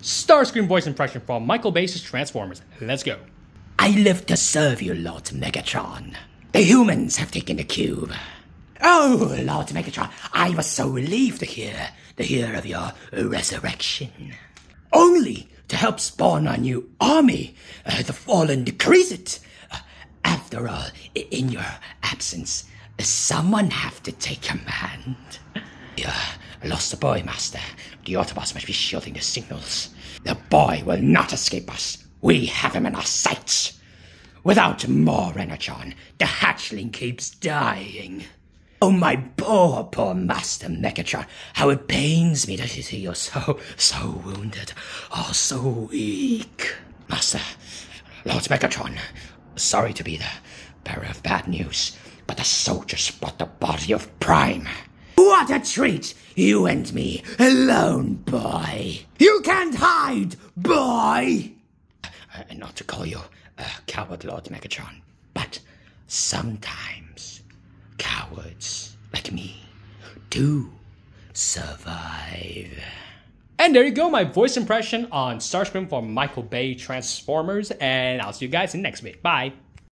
Starscream voice impression from Michael Bay's Transformers. Let's go. I live to serve you, Lord Megatron. The humans have taken the cube. Oh, Lord Megatron, I was so relieved to hear, to hear of your resurrection. Only to help spawn a new army. Uh, the fallen decrease it. Uh, after all, in your absence, someone have to take command. Yeah, lost the boy, Master. The Autobots must be shielding the signals. The boy will not escape us. We have him in our sights. Without more energon, the hatchling keeps dying. Oh, my poor, poor Master Megatron, how it pains me to see you so, so wounded, oh, so weak. Master, Lord Megatron, sorry to be the bearer of bad news, but the soldiers brought the body of Prime. What a treat! You and me, alone, boy. You can't hide, boy! Uh, not to call you a coward, Lord Megatron, but sometimes cowards like me do survive. And there you go, my voice impression on Starscream for Michael Bay Transformers, and I'll see you guys in the next video. Bye!